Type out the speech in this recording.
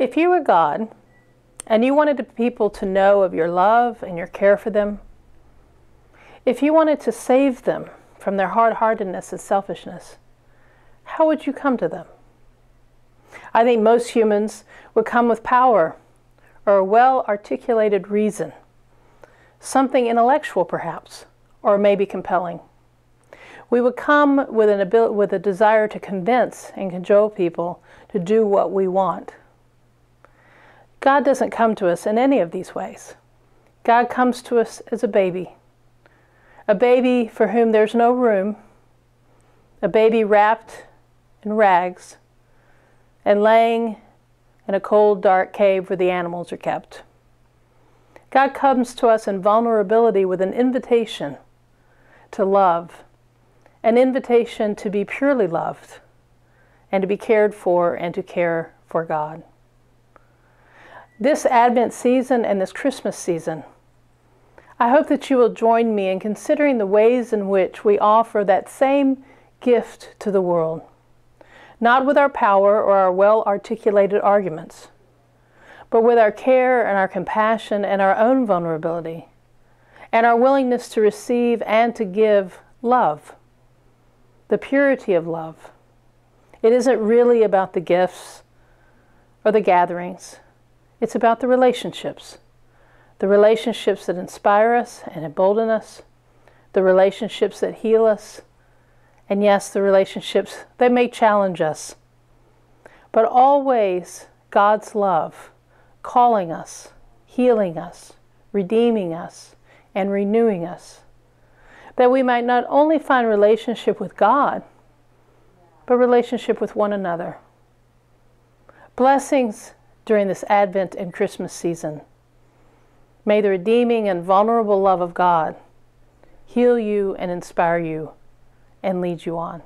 If you were God and you wanted people to know of your love and your care for them, if you wanted to save them from their hard heartedness and selfishness, how would you come to them? I think most humans would come with power or a well articulated reason, something intellectual perhaps, or maybe compelling. We would come with, an ability, with a desire to convince and cajole people to do what we want. God doesn't come to us in any of these ways. God comes to us as a baby, a baby for whom there's no room, a baby wrapped in rags and laying in a cold, dark cave where the animals are kept. God comes to us in vulnerability with an invitation to love, an invitation to be purely loved, and to be cared for and to care for God. This Advent season and this Christmas season, I hope that you will join me in considering the ways in which we offer that same gift to the world, not with our power or our well articulated arguments, but with our care and our compassion and our own vulnerability and our willingness to receive and to give love, the purity of love. It isn't really about the gifts or the gatherings, it's about the relationships. The relationships that inspire us and embolden us, the relationships that heal us, and yes, the relationships that may challenge us. But always God's love calling us, healing us, redeeming us, and renewing us, that we might not only find relationship with God, but relationship with one another. Blessings during this Advent and Christmas season. May the redeeming and vulnerable love of God heal you and inspire you and lead you on.